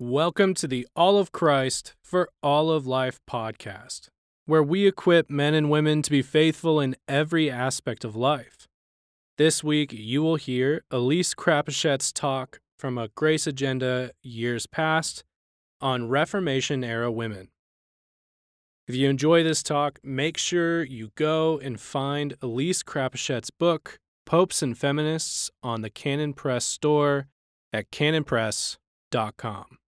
Welcome to the All of Christ for All of Life podcast, where we equip men and women to be faithful in every aspect of life. This week, you will hear Elise Crapuchettes' talk from a Grace Agenda years past on Reformation era women. If you enjoy this talk, make sure you go and find Elise Crapuchettes' book, Popes and Feminists, on the Canon Press store at canonpress.com.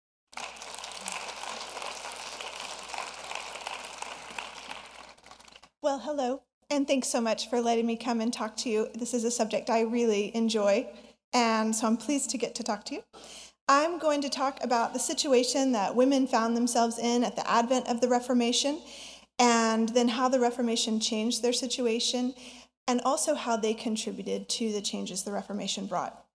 Well, hello, and thanks so much for letting me come and talk to you. This is a subject I really enjoy, and so I'm pleased to get to talk to you. I'm going to talk about the situation that women found themselves in at the advent of the Reformation, and then how the Reformation changed their situation, and also how they contributed to the changes the Reformation brought.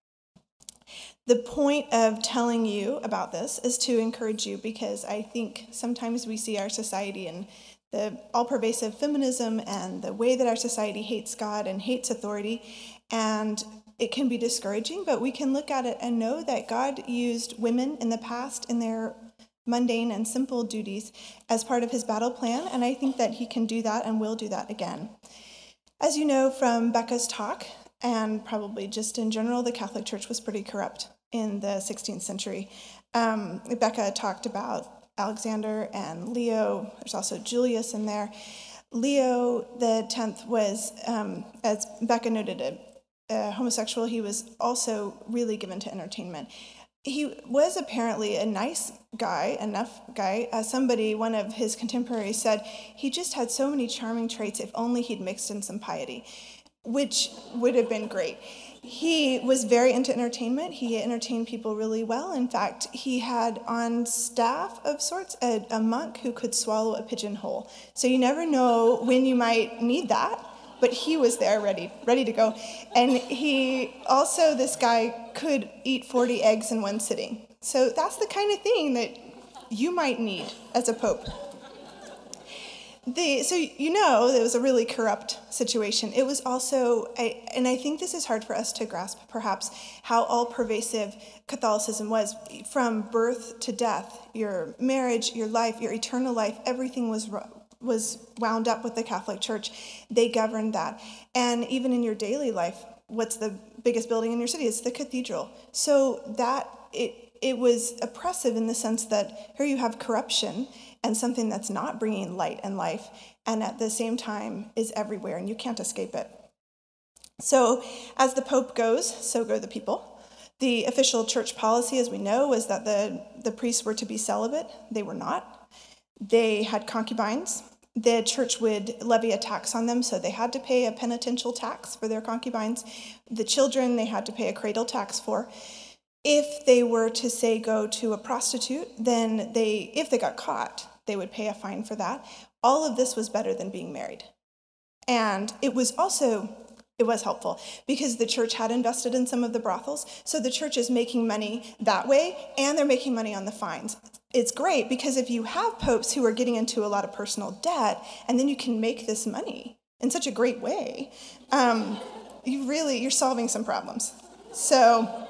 The point of telling you about this is to encourage you because I think sometimes we see our society and the all pervasive feminism and the way that our society hates God and hates authority. And it can be discouraging, but we can look at it and know that God used women in the past in their mundane and simple duties as part of his battle plan. And I think that he can do that and will do that again. As you know from Becca's talk, and probably just in general, the Catholic Church was pretty corrupt in the 16th century. Um, Becca talked about Alexander and Leo. There's also Julius in there. Leo the tenth was, um, as Becca noted, a, a homosexual. He was also really given to entertainment. He was apparently a nice guy, enough guy. As somebody, one of his contemporaries said, he just had so many charming traits. If only he'd mixed in some piety, which would have been great he was very into entertainment. He entertained people really well. In fact, he had on staff of sorts a, a, monk who could swallow a pigeonhole. So you never know when you might need that, but he was there ready, ready to go. And he also, this guy could eat 40 eggs in one sitting. So that's the kind of thing that you might need as a pope so you know it was a really corrupt situation. It was also, I, and I think this is hard for us to grasp, perhaps, how all pervasive Catholicism was from birth to death. Your marriage, your life, your eternal life, everything was was wound up with the Catholic Church. They governed that, and even in your daily life, what's the biggest building in your city? It's the cathedral. So that it it was oppressive in the sense that here you have corruption and something that's not bringing light and life, and at the same time is everywhere, and you can't escape it. So, as the Pope goes, so go the people. The official church policy, as we know, was that the, the priests were to be celibate. They were not. They had concubines. The church would levy a tax on them, so they had to pay a penitential tax for their concubines. The children, they had to pay a cradle tax for. If they were to, say, go to a prostitute, then they, if they got caught, they would pay a fine for that. All of this was better than being married. And it was also it was helpful because the church had invested in some of the brothels. So the church is making money that way and they're making money on the fines. It's great because if you have popes who are getting into a lot of personal debt and then you can make this money in such a great way, um, you really, you're solving some problems. So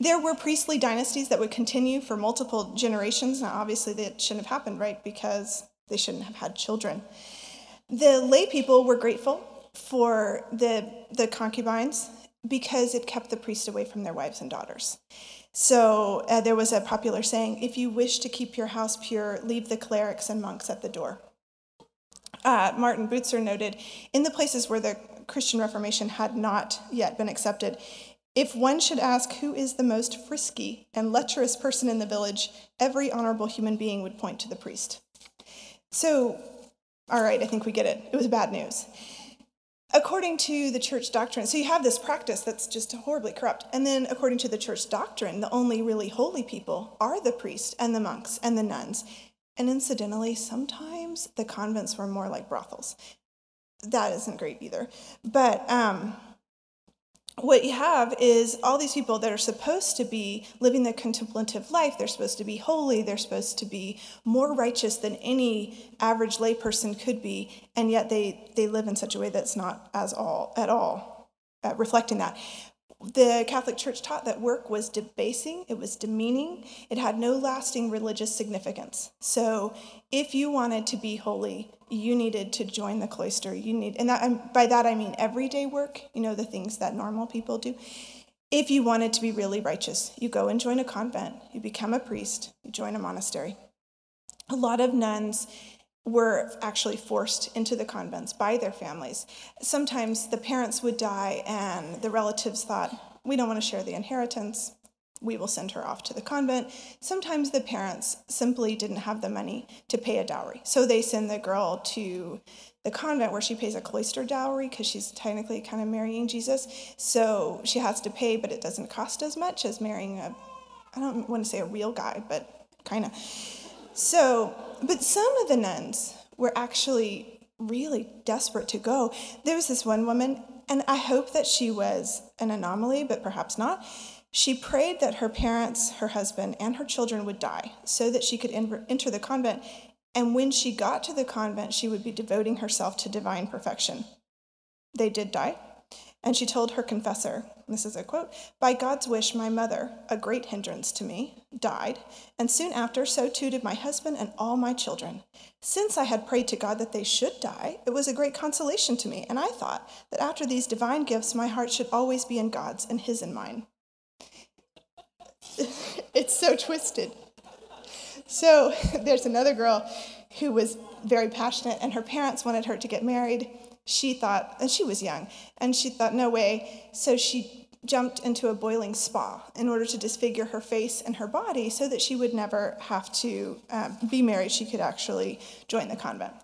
there were priestly dynasties that would continue for multiple generations. Now, obviously, that shouldn't have happened, right? Because they shouldn't have had children. The lay people were grateful for the, the concubines because it kept the priest away from their wives and daughters. So uh, there was a popular saying if you wish to keep your house pure, leave the clerics and monks at the door. Uh, Martin Bucer noted in the places where the Christian Reformation had not yet been accepted, if one should ask who is the most frisky and lecherous person in the village, every honorable human being would point to the priest. So, all right, I think we get it. It was bad news. According to the church doctrine, so you have this practice that's just horribly corrupt. And then, according to the church doctrine, the only really holy people are the priests and the monks and the nuns. And incidentally, sometimes the convents were more like brothels. That isn't great either. But, um, what you have is all these people that are supposed to be living the contemplative life. They're supposed to be holy. They're supposed to be more righteous than any average layperson could be, and yet they they live in such a way that's not as all at all uh, reflecting that. The Catholic Church taught that work was debasing, it was demeaning, it had no lasting religious significance. So if you wanted to be holy, you needed to join the cloister. You need, and that, by that I mean everyday work, you know, the things that normal people do. If you wanted to be really righteous, you go and join a convent, you become a priest, you join a monastery. A lot of nuns were actually forced into the convents by their families. Sometimes the parents would die, and the relatives thought, we don't want to share the inheritance. We will send her off to the convent. Sometimes the parents simply didn't have the money to pay a dowry. So they send the girl to the convent where she pays a cloister dowry because she's technically kind of marrying Jesus. So she has to pay, but it doesn't cost as much as marrying a, I don't want to say a real guy, but kind of. So, but some of the nuns were actually really desperate to go. There was this one woman, and I hope that she was an anomaly, but perhaps not. She prayed that her parents, her husband, and her children would die so that she could enter the convent. And when she got to the convent, she would be devoting herself to divine perfection. They did die. And she told her confessor, this is a quote, By God's wish, my mother, a great hindrance to me, died, and soon after, so too did my husband and all my children. Since I had prayed to God that they should die, it was a great consolation to me, and I thought that after these divine gifts, my heart should always be in God's and His in mine. it's so twisted. So there's another girl who was very passionate, and her parents wanted her to get married she thought, and she was young, and she thought, no way. So she jumped into a boiling spa in order to disfigure her face and her body so that she would never have to uh, be married. She could actually join the convent.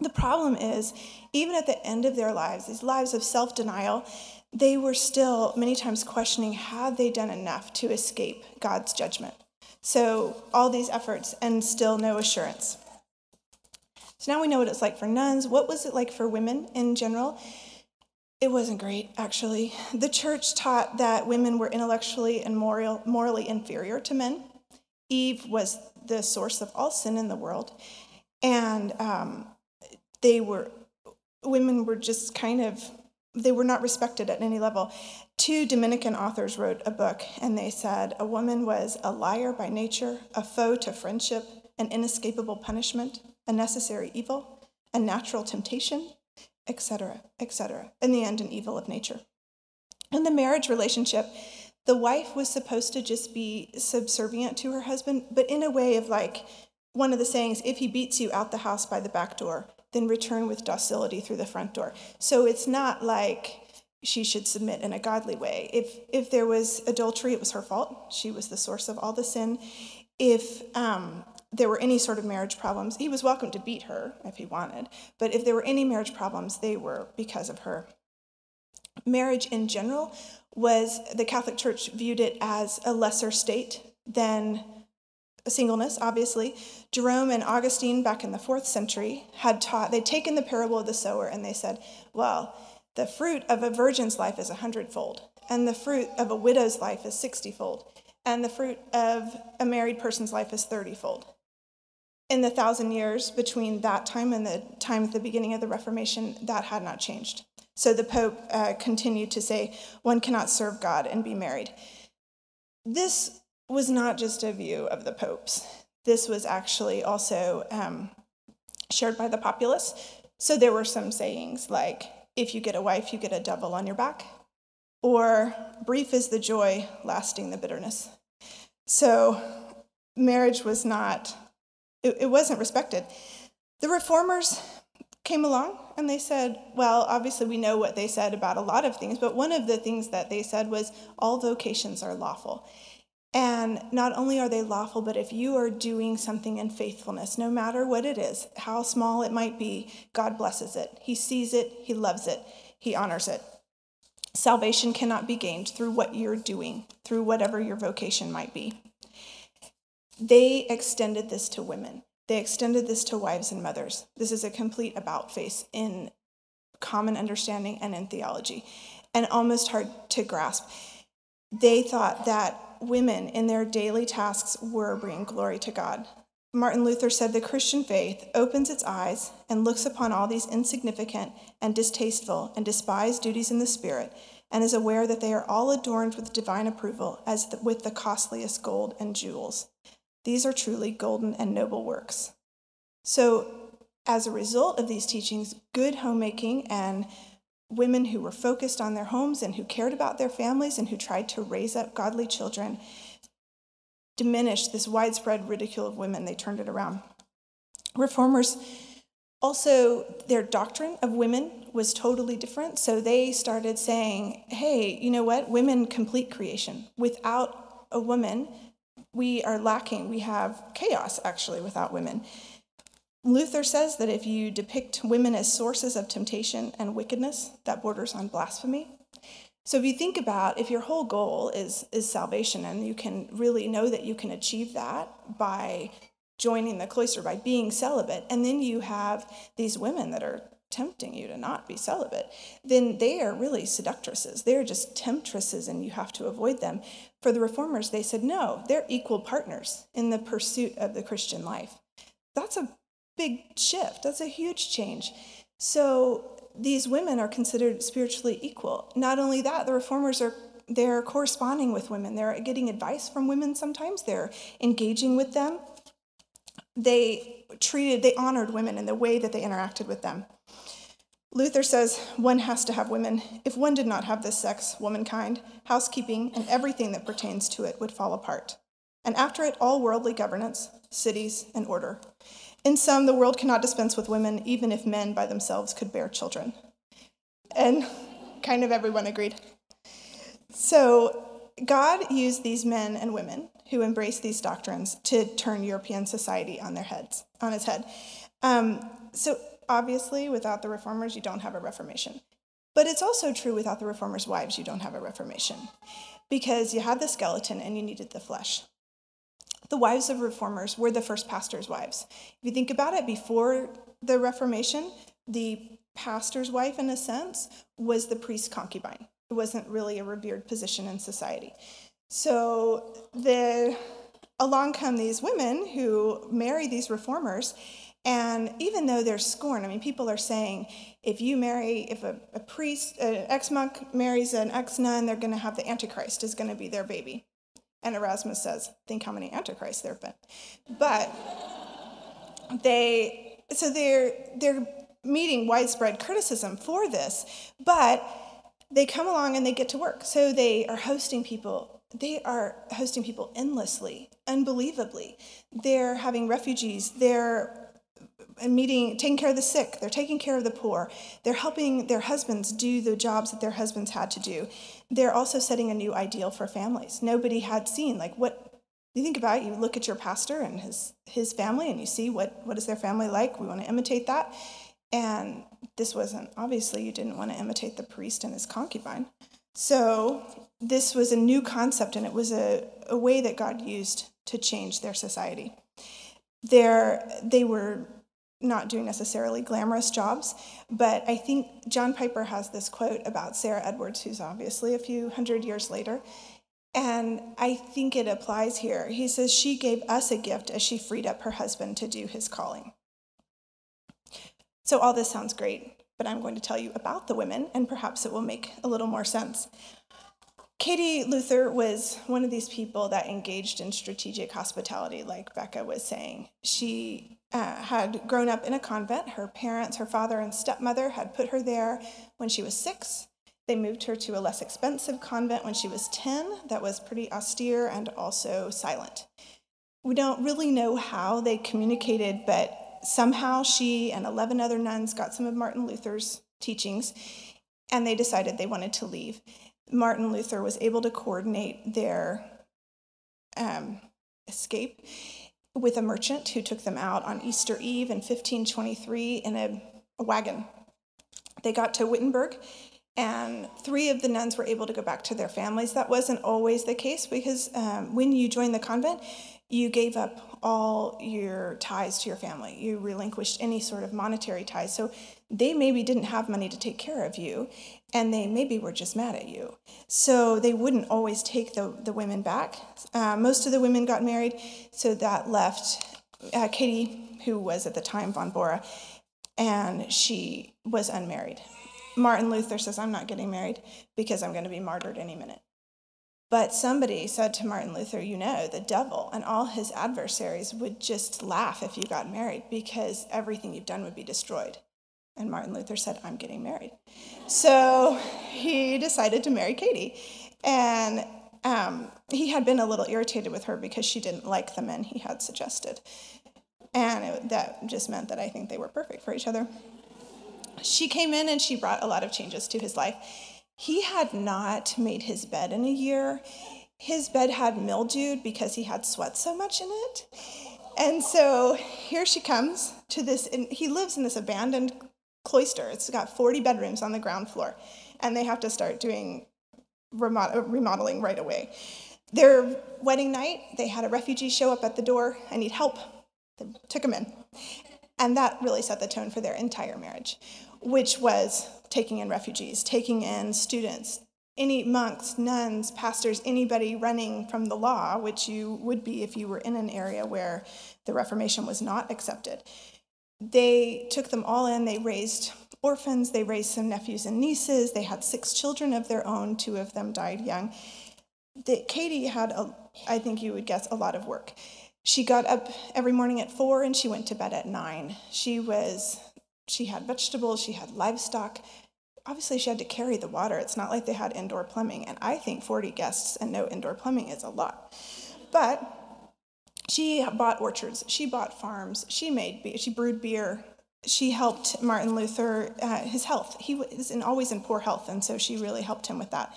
The problem is, even at the end of their lives, these lives of self denial, they were still many times questioning had they done enough to escape God's judgment. So, all these efforts and still no assurance. So now we know what it's like for nuns. What was it like for women in general? It wasn't great, actually. The church taught that women were intellectually and moral, morally inferior to men. Eve was the source of all sin in the world. And um, they were, women were just kind of, they were not respected at any level. Two Dominican authors wrote a book, and they said a woman was a liar by nature, a foe to friendship, an inescapable punishment, a necessary evil, a natural temptation, etc., etc. In the end, an evil of nature. In the marriage relationship, the wife was supposed to just be subservient to her husband, but in a way of like one of the sayings if he beats you out the house by the back door, then return with docility through the front door. So it's not like she should submit in a godly way. If if there was adultery, it was her fault. She was the source of all the sin. If um, there were any sort of marriage problems, he was welcome to beat her if he wanted. But if there were any marriage problems, they were because of her. Marriage in general was, the Catholic Church viewed it as a lesser state than singleness, obviously. Jerome and Augustine, back in the fourth century, had taught, they'd taken the parable of the sower and they said, well, the fruit of a virgin's life is a hundredfold, and the fruit of a widow's life is sixtyfold, and the fruit of a married person's life is thirtyfold in the thousand years between that time and the time at the beginning of the Reformation, that had not changed. So the Pope uh, continued to say, one cannot serve God and be married. This was not just a view of the popes, this was actually also um, shared by the populace. So there were some sayings like, if you get a wife, you get a devil on your back, or brief is the joy, lasting the bitterness. So marriage was not it, it wasn't respected. The reformers came along and they said, well, obviously we know what they said about a lot of things, but one of the things that they said was all vocations are lawful. And not only are they lawful, but if you are doing something in faithfulness, no matter what it is, how small it might be, God blesses it. He sees it, He loves it, He honors it. Salvation cannot be gained through what you're doing, through whatever your vocation might be they extended this to women. They extended this to wives and mothers. This is a complete about face in common understanding and in theology, and almost hard to grasp. They thought that women in their daily tasks were bringing glory to God. Martin Luther said the Christian faith opens its eyes and looks upon all these insignificant and distasteful and despised duties in the spirit and is aware that they are all adorned with divine approval as the, with the costliest gold and jewels. These are truly golden and noble works. So, as a result of these teachings, good homemaking and women who were focused on their homes and who cared about their families and who tried to raise up godly children diminished this widespread ridicule of women. They turned it around. Reformers also, their doctrine of women was totally different. So they started saying, hey, you know what? Women complete creation. Without a woman, we are lacking. We have chaos, actually, without women. Luther says that if you depict women as sources of temptation and wickedness, that borders on blasphemy. So if you think about if your whole goal is is salvation and you can really know that you can achieve that by joining the cloister by being celibate and then you have these women that are tempting you to not be celibate then they are really seductresses they're just temptresses and you have to avoid them for the reformers they said no they're equal partners in the pursuit of the christian life that's a big shift that's a huge change so these women are considered spiritually equal. Not only that, the reformers are they're corresponding with women. They're getting advice from women sometimes. They're engaging with them. They treated, they honored women in the way that they interacted with them. Luther says one has to have women. If one did not have this sex, womankind, housekeeping, and everything that pertains to it would fall apart. And after it, all worldly governance, cities, and order. In sum, the world cannot dispense with women, even if men by themselves could bear children. And kind of everyone agreed. So, God used these men and women who embraced these doctrines to turn European society on their heads, on its head. Um, so, obviously, without the reformers, you don't have a reformation. But it's also true without the reformers' wives, you don't have a reformation because you had the skeleton and you needed the flesh the wives of reformers were the first pastors' wives. If you think about it, before the Reformation, the pastor's wife, in a sense, was the priest's concubine. It wasn't really a revered position in society. So the along come these women who marry these reformers and even though there's scorn, I mean, people are saying if you marry, if a, a priest, an ex monk marries an ex nun, they're going to have the Antichrist, is going to be their baby. And Erasmus says, think how many antichrists there have been. But they, so they're, they're meeting widespread criticism for this, but they come along and they get to work. So they are hosting people. They are hosting people endlessly, unbelievably. They're having refugees. They're meeting, taking care of the sick. They're taking care of the poor. They're helping their husbands do the jobs that their husbands had to do. They're also setting a new ideal for families. Nobody had seen like what you think about it, you look at your pastor and his his family and you see what what is their family like. We want to imitate that. And this wasn't obviously you didn't want to imitate the priest and his concubine. So this was a new concept and it was a, a way that God used to change their society. There, they were not doing necessarily glamorous jobs, but I think John Piper has this quote about Sarah Edwards, who's obviously a few hundred years later. And I think it applies here. He says, She gave us a gift as she freed up her husband to do his calling. So, all this sounds great, but I'm going to tell you about the women, and perhaps it will make a little more sense. Katie Luther was one of these people that engaged in strategic hospitality, like Becca was saying. She uh, had grown up in a convent. Her parents, her father and stepmother, had put her there when she was six. They moved her to a less expensive convent when she was 10 that was pretty austere and also silent. We don't really know how they communicated, but somehow she and 11 other nuns got some of Martin Luther's teachings and they decided they wanted to leave. Martin Luther was able to coordinate their um, escape with a merchant who took them out on Easter Eve in 1523 in a, a wagon. They got to Wittenberg, and three of the nuns were able to go back to their families. That wasn't always the case because um, when you joined the convent, you gave up all your ties to your family. You relinquished any sort of monetary ties. So they maybe didn't have money to take care of you, and they maybe were just mad at you. So they wouldn't always take the, the women back. Uh, most of the women got married, so that left uh, Katie, who was at the time von Bora, and she was unmarried. Martin Luther says, I'm not getting married because I'm going to be martyred any minute. But somebody said to Martin Luther, You know, the devil and all his adversaries would just laugh if you got married because everything you've done would be destroyed. And Martin Luther said, I'm getting married. So he decided to marry Katie. And um, he had been a little irritated with her because she didn't like the men he had suggested. And it, that just meant that I think they were perfect for each other. She came in and she brought a lot of changes to his life. He had not made his bed in a year. His bed had mildewed because he had sweat so much in it. And so here she comes to this, and he lives in this abandoned cloister. It's got 40 bedrooms on the ground floor, and they have to start doing uh, remodeling right away. Their wedding night, they had a refugee show up at the door. I need help. They took him in. And that really set the tone for their entire marriage, which was taking in refugees, taking in students, any monks, nuns, pastors, anybody running from the law, which you would be if you were in an area where the Reformation was not accepted. They took them all in, they raised orphans, they raised some nephews and nieces, they had six children of their own, two of them died young. The, Katie had, a, I think you would guess, a lot of work. She got up every morning at four and she went to bed at nine. She was, she had vegetables, she had livestock. Obviously, she had to carry the water. It's not like they had indoor plumbing. And I think 40 guests and no indoor plumbing is a lot. But she bought orchards, she bought farms, she made, beer, she brewed beer. She helped Martin Luther, uh, his health. He was in, always in poor health, and so she really helped him with that.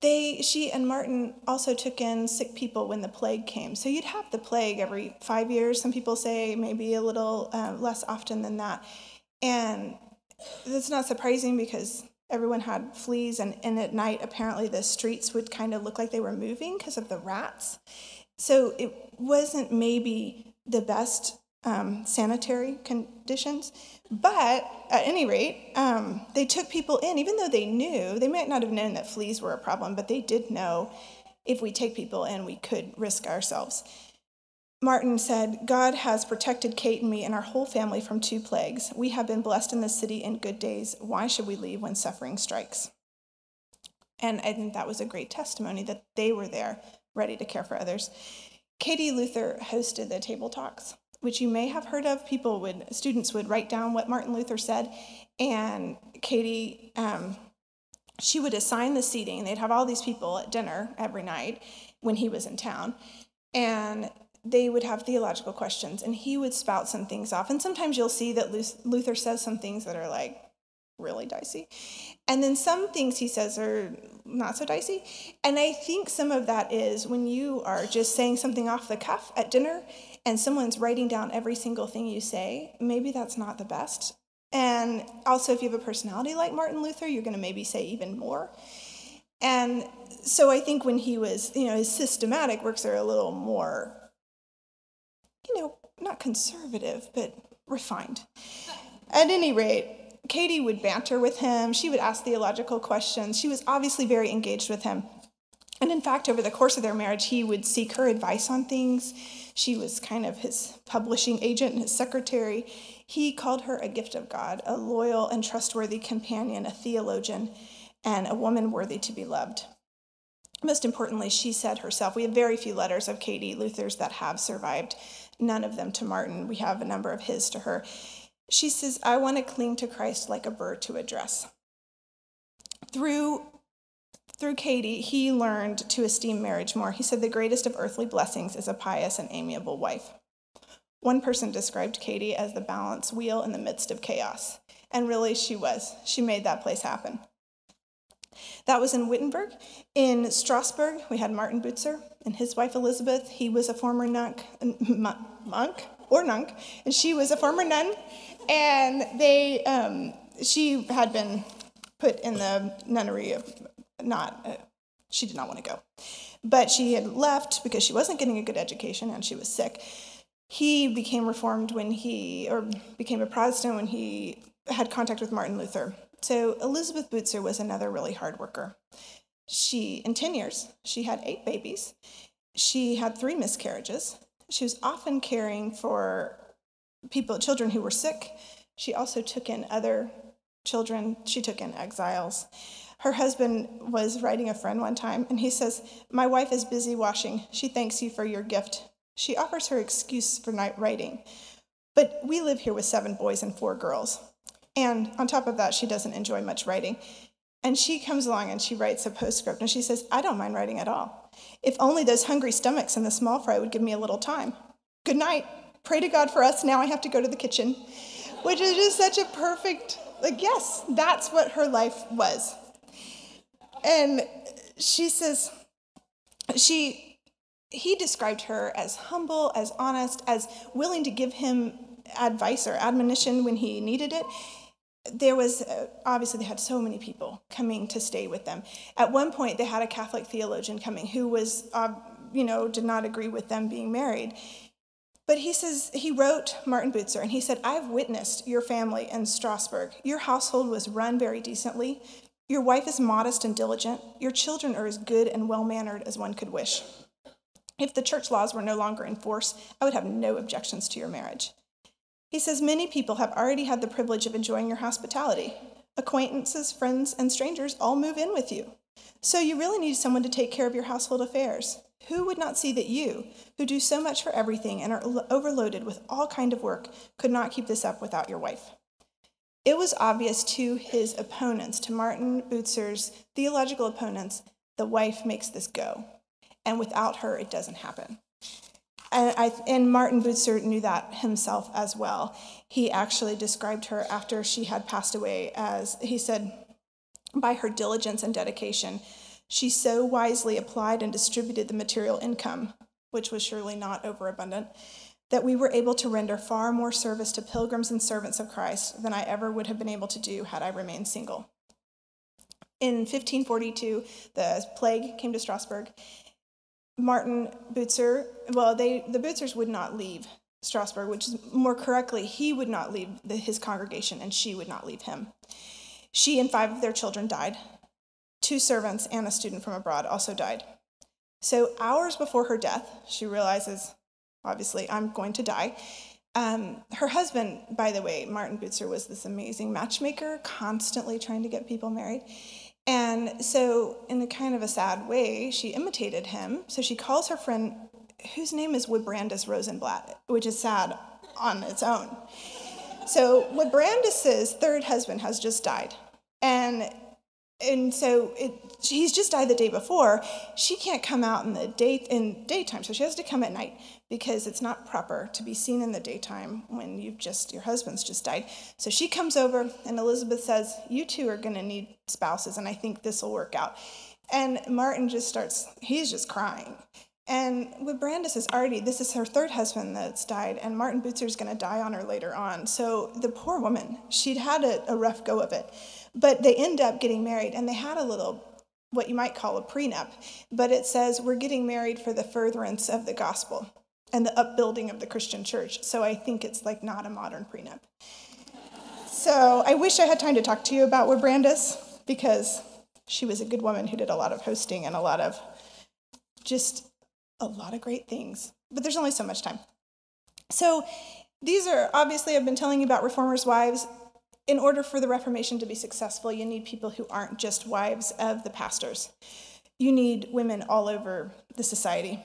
They she and martin also took in sick people when the plague came. So you'd have the plague every five years some people say maybe a little uh, less often than that. And that's not surprising because everyone had fleas and, and at night apparently the streets would kind of look like they were moving because of the rats so it wasn't maybe the best um, sanitary conditions but at any rate, um, they took people in, even though they knew, they might not have known that fleas were a problem, but they did know if we take people in, we could risk ourselves. Martin said, God has protected Kate and me and our whole family from two plagues. We have been blessed in this city in good days. Why should we leave when suffering strikes? And I think that was a great testimony that they were there, ready to care for others. Katie Luther hosted the table talks which you may have heard of. People would, students would write down what Martin Luther said, and Katie, um, she would assign the seating. They'd have all these people at dinner every night when he was in town, and they would have theological questions, and he would spout some things off. And sometimes you'll see that Luther says some things that are like really dicey. And then some things he says are not so dicey. And I think some of that is when you are just saying something off the cuff at dinner and someone's writing down every single thing you say, maybe that's not the best. And also, if you have a personality like Martin Luther, you're going to maybe say even more. And so I think when he was, you know, his systematic works are a little more, you know, not conservative, but refined. At any rate, Katie would banter with him. She would ask theological questions. She was obviously very engaged with him. And in fact, over the course of their marriage, he would seek her advice on things. She was kind of his publishing agent and his secretary. He called her a gift of God, a loyal and trustworthy companion, a theologian, and a woman worthy to be loved. Most importantly, she said herself, we have very few letters of Katie Luther's that have survived, none of them to Martin. We have a number of his to her. She says, I want to cling to Christ like a bird to a dress. Through through Katie, he learned to esteem marriage more. He said the greatest of earthly blessings is a pious and amiable wife. One person described Katie as the balance wheel in the midst of chaos. And really, she was. She made that place happen. That was in Wittenberg. In Strasbourg, we had Martin Bucer and his wife Elizabeth. He was a former monk, monk or nunc, and she was a former nun. And they, um, she had been put in the nunnery of not, uh, she did not want to go. But she had left because she wasn't getting a good education and she was sick. He became reformed when he, or became a Protestant when he had contact with Martin Luther. So Elizabeth Bucer was another really hard worker. She, in 10 years, she had eight babies. She had three miscarriages. She was often caring for people, children who were sick. She also took in other children, she took in exiles. Her husband was writing a friend one time, and he says, My wife is busy washing. She thanks you for your gift. She offers her excuse for not writing. But we live here with seven boys and four girls. And on top of that, she doesn't enjoy much writing. And she comes along and she writes a postscript, and she says, I don't mind writing at all. If only those hungry stomachs and the small fry would give me a little time. Good night. Pray to God for us. Now I have to go to the kitchen. Which is just such a perfect, like, yes, that's what her life was. And she says, she, he described her as humble, as honest, as willing to give him advice or admonition when he needed it. There was, uh, obviously, they had so many people coming to stay with them. At one point, they had a Catholic theologian coming who was, uh, you know, did not agree with them being married. But he says, he wrote Martin Bucer, and he said, I've witnessed your family in Strasbourg. Your household was run very decently. Your wife is modest and diligent. Your children are as good and well mannered as one could wish. If the church laws were no longer in force, I would have no objections to your marriage. He says many people have already had the privilege of enjoying your hospitality. Acquaintances, friends, and strangers all move in with you. So you really need someone to take care of your household affairs. Who would not see that you, who do so much for everything and are overloaded with all kind of work, could not keep this up without your wife? It was obvious to his opponents, to Martin Bucer's theological opponents, the wife makes this go. And without her, it doesn't happen. And, I, and Martin Bucer knew that himself as well. He actually described her after she had passed away as he said, by her diligence and dedication, she so wisely applied and distributed the material income, which was surely not overabundant, that we were able to render far more service to pilgrims and servants of Christ than I ever would have been able to do had I remained single. In 1542, the plague came to Strasbourg. Martin Bucer, well, they, the Bucers would not leave Strasbourg, which is more correctly, he would not leave the, his congregation and she would not leave him. She and five of their children died. Two servants and a student from abroad also died. So, hours before her death, she realizes obviously, I'm going to die. Um, her husband, by the way, Martin Bucer, was this amazing matchmaker, constantly trying to get people married. And so, in a kind of a sad way, she imitated him. So she calls her friend, whose name is Wibrandis Rosenblatt, which is sad on its own. So Wibrandis's third husband has just died, and and so it, he's just died the day before. She can't come out in the day in daytime, so she has to come at night because it's not proper to be seen in the daytime when you've just your husband's just died. So she comes over, and Elizabeth says, "You two are going to need spouses, and I think this will work out." And Martin just starts; he's just crying. And Wibrandis is already, this is her third husband that's died, and Martin Bucer's going to die on her later on. So the poor woman, she'd had a, a rough go of it. But they end up getting married, and they had a little, what you might call a prenup, but it says, We're getting married for the furtherance of the gospel and the upbuilding of the Christian church. So I think it's like not a modern prenup. So I wish I had time to talk to you about Wibrandis because she was a good woman who did a lot of hosting and a lot of just a lot of great things. But there's only so much time. So these are obviously, I've been telling you about reformers' wives in order for the Reformation to be successful, you need people who aren't just wives of the pastors. You need women all over the society.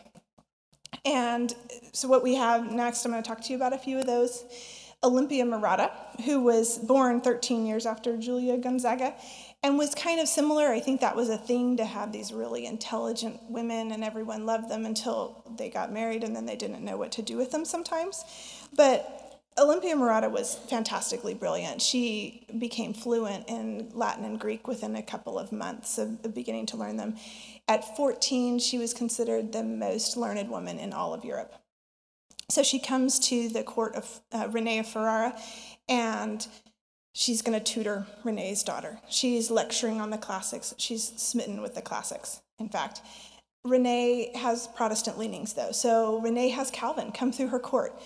And so, what we have next, I'm going to talk to you about a few of those. Olympia Morata, who was born 13 years after Julia Gonzaga, and was kind of similar. I think that was a thing to have these really intelligent women, and everyone loved them until they got married, and then they didn't know what to do with them sometimes. But Olympia Morata was fantastically brilliant. She became fluent in Latin and Greek within a couple of months of beginning to learn them. At 14, she was considered the most learned woman in all of Europe. So she comes to the court of uh, Rene of Ferrara, and she's going to tutor Rene's daughter. She's lecturing on the classics. She's smitten with the classics, in fact. Rene has Protestant leanings, though. So Rene has Calvin come through her court.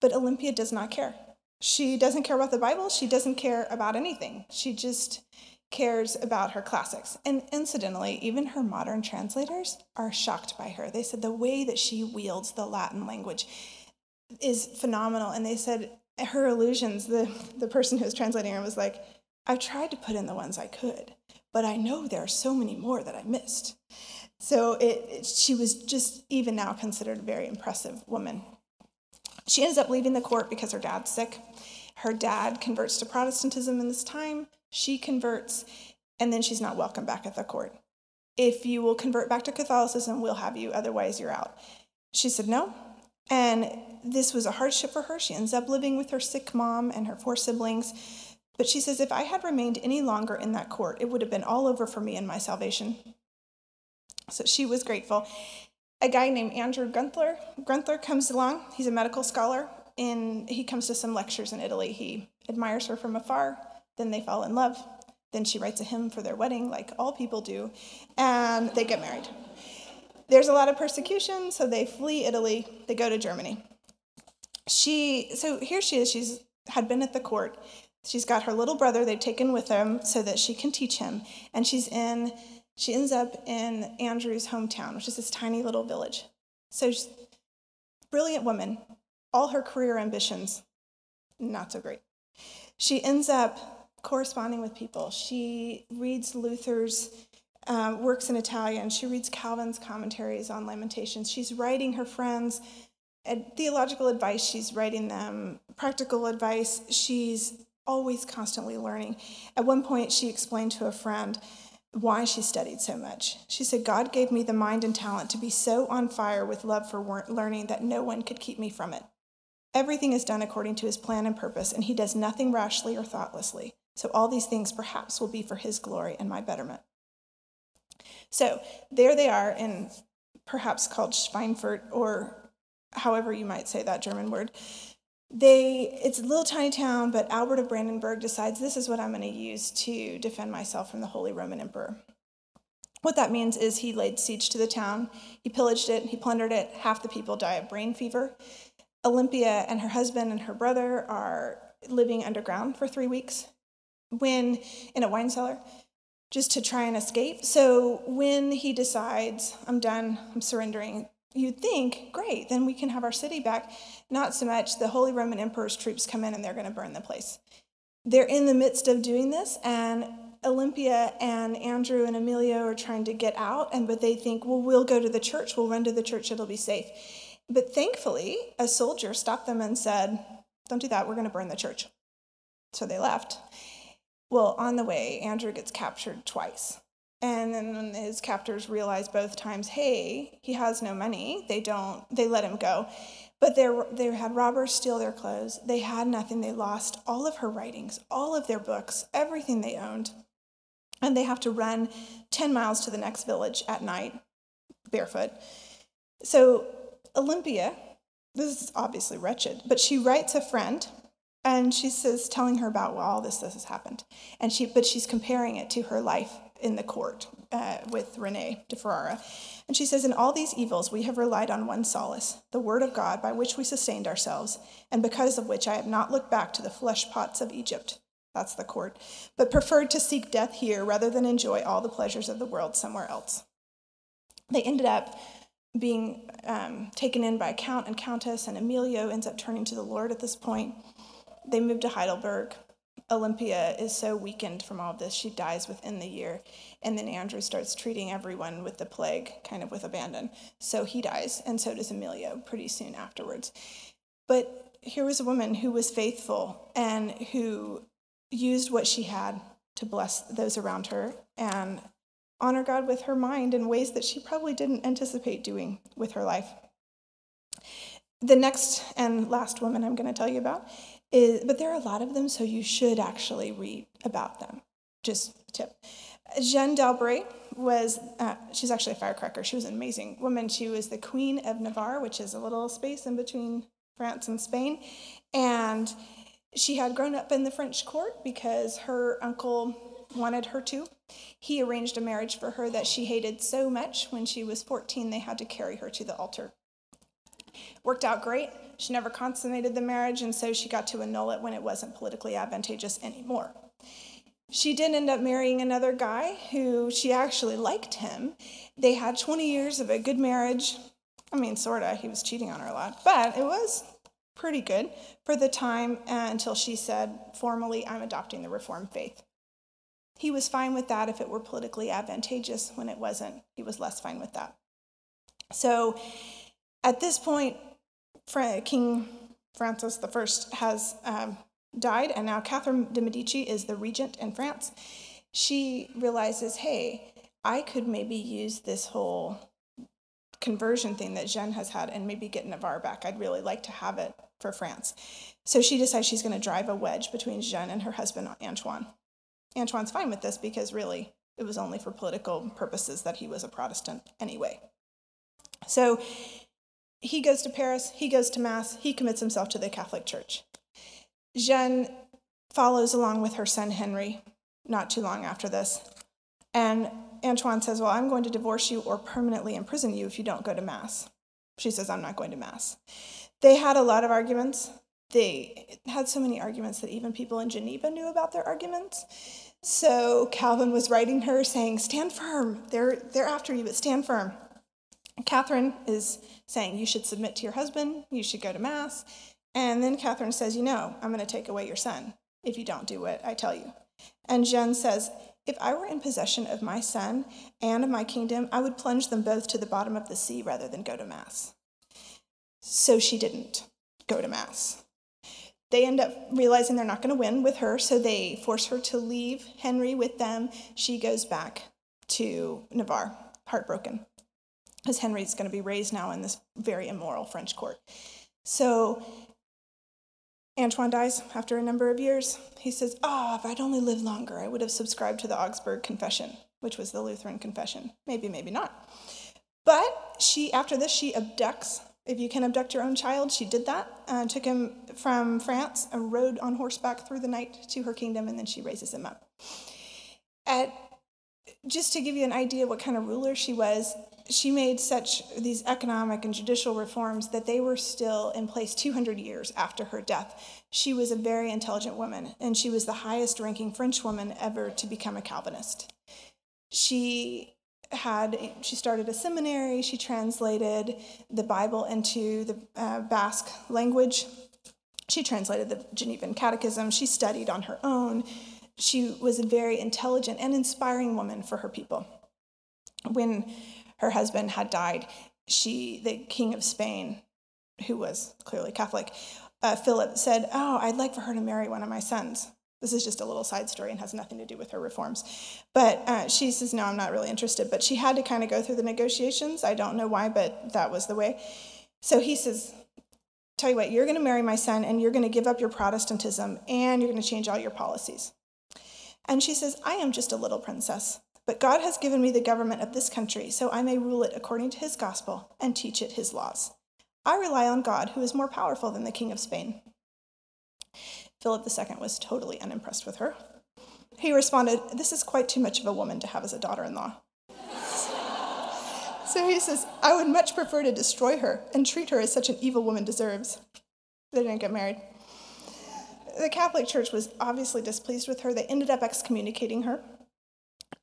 But Olympia does not care. She doesn't care about the Bible. She doesn't care about anything. She just cares about her classics. And incidentally, even her modern translators are shocked by her. They said the way that she wields the Latin language is phenomenal. And they said her allusions, the, the person who was translating her was like, I've tried to put in the ones I could, but I know there are so many more that I missed. So it, it, she was just even now considered a very impressive woman. She ends up leaving the court because her dad's sick. Her dad converts to Protestantism in this time. She converts, and then she's not welcome back at the court. If you will convert back to Catholicism, we'll have you, otherwise, you're out. She said no. And this was a hardship for her. She ends up living with her sick mom and her four siblings. But she says, if I had remained any longer in that court, it would have been all over for me and my salvation. So she was grateful. A guy named Andrew Gunther, Gunther comes along. He's a medical scholar, and he comes to some lectures in Italy. He admires her from afar. Then they fall in love. Then she writes a hymn for their wedding, like all people do, and they get married. There's a lot of persecution, so they flee Italy. They go to Germany. She, so here she is. She's had been at the court. She's got her little brother they've taken with them so that she can teach him, and she's in she ends up in Andrew's hometown, which is this tiny little village. So, brilliant woman, all her career ambitions, not so great. She ends up corresponding with people. She reads Luther's um, works in Italian. She reads Calvin's commentaries on Lamentations. She's writing her friends theological advice, she's writing them practical advice. She's always constantly learning. At one point, she explained to a friend, why she studied so much. She said, God gave me the mind and talent to be so on fire with love for learning that no one could keep me from it. Everything is done according to his plan and purpose, and he does nothing rashly or thoughtlessly. So all these things perhaps will be for his glory and my betterment. So there they are in perhaps called Schweinfurt, or however you might say that German word they it's a little tiny town but albert of brandenburg decides this is what i'm going to use to defend myself from the holy roman emperor. What that means is he laid siege to the town he pillaged it he plundered it half the people die of brain fever. Olympia and her husband and her brother are living underground for three weeks when in a wine cellar just to try and escape. So when he decides i'm done i'm surrendering you'd think, great, then we can have our city back. Not so much. The Holy Roman Emperor's troops come in and they're going to burn the place. They're in the midst of doing this, and Olympia and Andrew and Emilio are trying to get out, and but they think, well, we'll go to the church. We'll run to the church. It'll be safe. But thankfully, a soldier stopped them and said, "Don't do that. We're going to burn the church." So they left. Well, on the way, Andrew gets captured twice. And then his captors realize both times, hey, he has no money, they don't, they let him go. But they they had robbers steal their clothes. They had nothing. They lost all of her writings, all of their books, everything they owned. And they have to run 10 miles to the next village at night, barefoot. So Olympia, this is obviously wretched, but she writes a friend and she says, telling her about well, all this, this has happened. And she, but she's comparing it to her life in the court uh, with Rene de Ferrara. And she says, In all these evils, we have relied on one solace, the word of God, by which we sustained ourselves, and because of which I have not looked back to the flesh pots of Egypt. That's the court, but preferred to seek death here rather than enjoy all the pleasures of the world somewhere else. They ended up being um, taken in by a Count and Countess, and Emilio ends up turning to the Lord at this point. They moved to Heidelberg. Olympia is so weakened from all of this, she dies within the year. And then Andrew starts treating everyone with the plague, kind of with abandon. So he dies, and so does Emilio pretty soon afterwards. But here was a woman who was faithful and who used what she had to bless those around her and honor God with her mind in ways that she probably didn't anticipate doing with her life. The next and last woman I'm going to tell you about is, but there are a lot of them, so you should actually read about them. Just tip. Jeanne d'Albret was, uh, she's actually a firecracker. She was an amazing woman. She was the Queen of Navarre, which is a little space in between France and Spain. And she had grown up in the French court because her uncle wanted her to. He arranged a marriage for her that she hated so much when she was 14, they had to carry her to the altar. Worked out great. She never consummated the marriage, and so she got to annul it when it wasn't politically advantageous anymore. She did end up marrying another guy who she actually liked him. They had 20 years of a good marriage. I mean, sort of. He was cheating on her a lot, but it was pretty good for the time uh, until she said formally, I'm adopting the Reformed faith. He was fine with that if it were politically advantageous. When it wasn't, he was less fine with that. So at this point, King Francis I has um, died, and now Catherine de' Medici is the regent in France. She realizes, hey, I could maybe use this whole conversion thing that Jeanne has had and maybe get Navarre back. I'd really like to have it for France. So she decides she's going to drive a wedge between Jeanne and her husband, Antoine. Antoine's fine with this because really it was only for political purposes that he was a Protestant anyway. So he goes to Paris, he goes to Mass, he commits himself to the Catholic Church. Jeanne follows along with her son Henry not too long after this. And Antoine says, Well, I'm going to divorce you or permanently imprison you if you don't go to Mass. She says, I'm not going to Mass. They had a lot of arguments. They had so many arguments that even people in Geneva knew about their arguments. So Calvin was writing her saying, Stand firm. They're, they're after you, but stand firm. Catherine is saying, You should submit to your husband, you should go to Mass. And then Catherine says, You know, I'm going to take away your son if you don't do what I tell you. And Jeanne says, If I were in possession of my son and of my kingdom, I would plunge them both to the bottom of the sea rather than go to Mass. So she didn't go to Mass. They end up realizing they're not going to win with her, so they force her to leave Henry with them. She goes back to Navarre, heartbroken because Henry's going to be raised now in this very immoral French court. So Antoine dies after a number of years. He says, Oh, if I'd only lived longer, I would have subscribed to the Augsburg Confession, which was the Lutheran confession. Maybe, maybe not. But she, after this, she abducts. If you can abduct your own child, she did that. Uh, took him from France and rode on horseback through the night to her kingdom, and then she raises him up. At, just to give you an idea what kind of ruler she was, she made such these economic and judicial reforms that they were still in place 200 years after her death. She was a very intelligent woman, and she was the highest ranking French woman ever to become a Calvinist. She had she started a seminary she translated the bible into the uh, basque language she translated the genevan catechism she studied on her own she was a very intelligent and inspiring woman for her people when her husband had died, she, the king of Spain, who was clearly Catholic, uh, Philip said, "Oh, I'd like for her to marry one of my sons." This is just a little side story and has nothing to do with her reforms. But uh, she says, No, I'm not really interested. But she had to kind of go through the negotiations. I don't know why, but that was the way. So he says, Tell you what, you're going to marry my son and you're going to give up your Protestantism and you're going to change all your policies. And she says, I am just a little princess. But God has given me the government of this country, so I may rule it according to his gospel and teach it his laws. I rely on God, who is more powerful than the king of Spain. Philip II was totally unimpressed with her. He responded, This is quite too much of a woman to have as a daughter in law. so he says, I would much prefer to destroy her and treat her as such an evil woman deserves. They didn't get married. The Catholic Church was obviously displeased with her. They ended up excommunicating her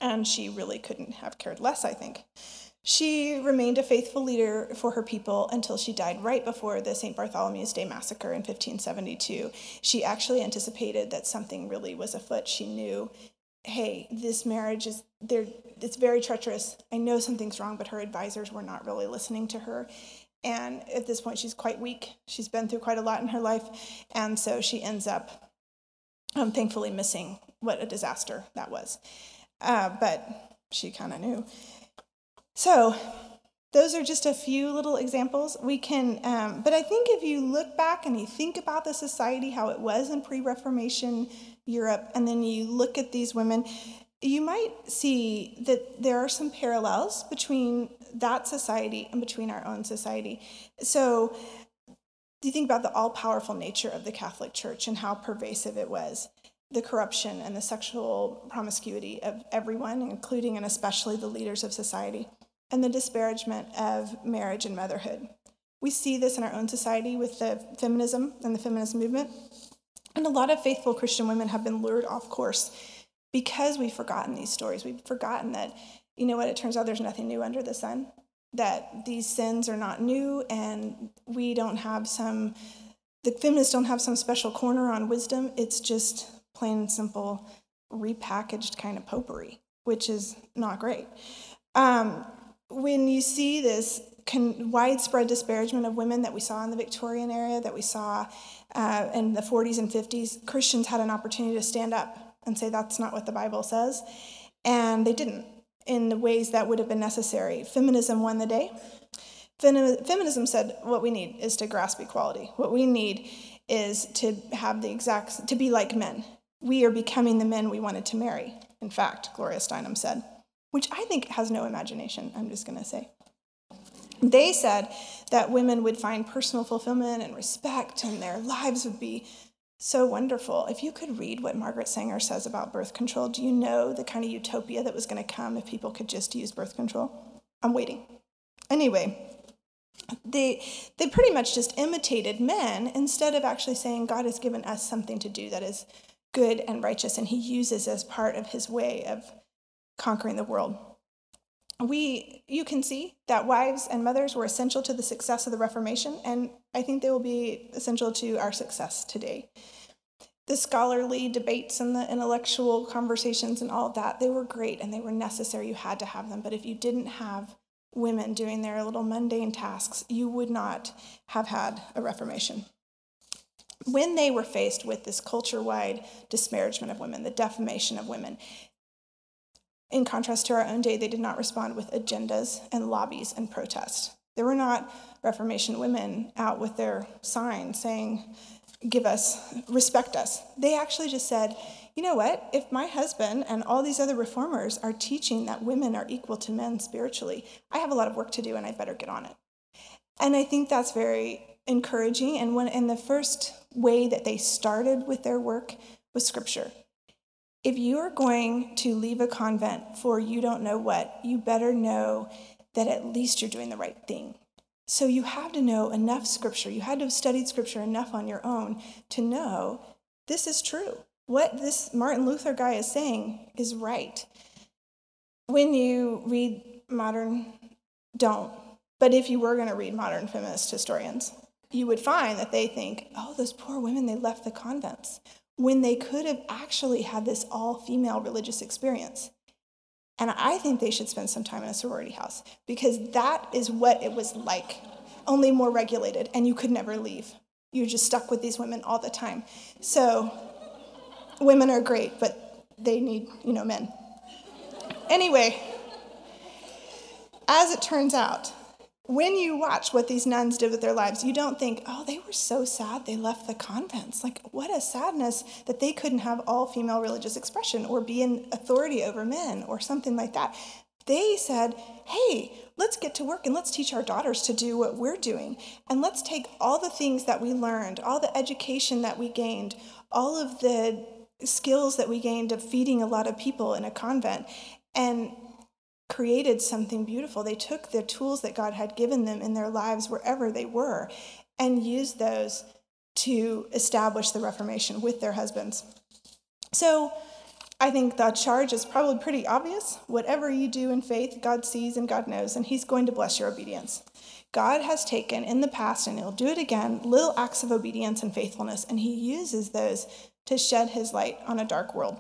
and she really couldn't have cared less, I think. She remained a faithful leader for her people until she died right before the St. Bartholomew's Day massacre in 1572. She actually anticipated that something really was afoot. She knew, hey, this marriage is there it's very treacherous. I know something's wrong, but her advisors were not really listening to her. And at this point she's quite weak. She's been through quite a lot in her life, and so she ends up um, thankfully missing what a disaster that was uh, but she kind of knew. So, those are just a few little examples. We can, um, but I think if you look back and you think about the society, how it was in pre Reformation Europe, and then you look at these women, you might see that there are some parallels between that society and between our own society. So, do you think about the all powerful nature of the Catholic Church and how pervasive it was? The corruption and the sexual promiscuity of everyone, including and especially the leaders of society, and the disparagement of marriage and motherhood. We see this in our own society with the feminism and the feminist movement. And a lot of faithful Christian women have been lured off course because we've forgotten these stories. We've forgotten that, you know what, it turns out there's nothing new under the sun, that these sins are not new, and we don't have some, the feminists don't have some special corner on wisdom. It's just plain and simple repackaged kind of popery, which is not great. Um, when you see this widespread disparagement of women that we saw in the Victorian era, that we saw uh, in the 40s and 50s, Christians had an opportunity to stand up and say that's not what the Bible says. And they didn't in the ways that would have been necessary. Feminism won the day. Feminism said what we need is to grasp equality. What we need is to have the exact, to be like men. We are becoming the men we wanted to marry, in fact, Gloria Steinem said, which I think has no imagination, I'm just going to say. They said that women would find personal fulfillment and respect, and their lives would be so wonderful. If you could read what Margaret Sanger says about birth control, do you know the kind of utopia that was going to come if people could just use birth control? I'm waiting. Anyway, they they pretty much just imitated men instead of actually saying God has given us something to do that is good and righteous and he uses as part of his way of conquering the world. We you can see that wives and mothers were essential to the success of the reformation and i think they will be essential to our success today. The scholarly debates and the intellectual conversations and all of that they were great and they were necessary. You had to have them. But if you didn't have women doing their little mundane tasks you would not have had a reformation when they were faced with this culture wide disparagement of women, the defamation of women, in contrast to our own day, they did not respond with agendas and lobbies and protests. There were not Reformation women out with their signs saying, Give us, respect us. They actually just said, You know what? If my husband and all these other reformers are teaching that women are equal to men spiritually, I have a lot of work to do and I better get on it. And I think that's very encouraging. And when in the first way that they started with their work was scripture. If you are going to leave a convent for you don't know what, you better know that at least you're doing the right thing. So you have to know enough scripture. You had to have studied scripture enough on your own to know this is true. What this Martin Luther guy is saying is right. When you read modern, don't. But if you were going to read modern feminist historians, you would find that they think, oh, those poor women, they left the convents when they could have actually had this all female religious experience. And I think they should spend some time in a sorority house because that is what it was like, only more regulated, and you could never leave. You're just stuck with these women all the time. So, women are great, but they need, you know, men. Anyway, as it turns out, when you watch what these nuns did with their lives, you don't think, oh, they were so sad they left the convents. Like, what a sadness that they couldn't have all female religious expression or be in authority over men or something like that. They said, hey, let's get to work and let's teach our daughters to do what we're doing. And let's take all the things that we learned, all the education that we gained, all of the skills that we gained of feeding a lot of people in a convent, and created something beautiful. They took the tools that God had given them in their lives wherever they were and used those to establish the Reformation with their husbands. So I think the charge is probably pretty obvious. Whatever you do in faith, God sees and God knows, and He's going to bless your obedience. God has taken in the past, and He'll do it again, little acts of obedience and faithfulness, and He uses those to shed His light on a dark world.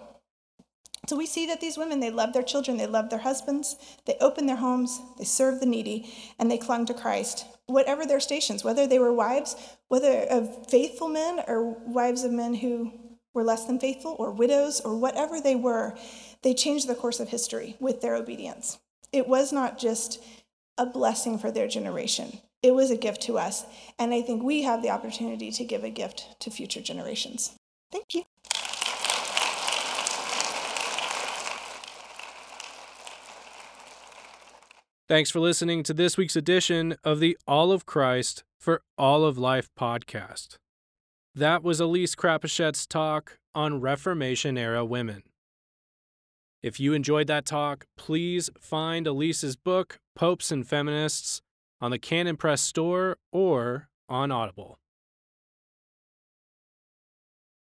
So we see that these women, they loved their children, they loved their husbands, they opened their homes, they served the needy, and they clung to Christ, whatever their stations, whether they were wives, whether of faithful men or wives of men who were less than faithful, or widows, or whatever they were, they changed the course of history with their obedience. It was not just a blessing for their generation, it was a gift to us. And I think we have the opportunity to give a gift to future generations. Thank you. Thanks for listening to this week's edition of the All of Christ for All of Life podcast. That was Elise Crapuchettes' talk on Reformation era women. If you enjoyed that talk, please find Elise's book, Popes and Feminists, on the Canon Press store or on Audible.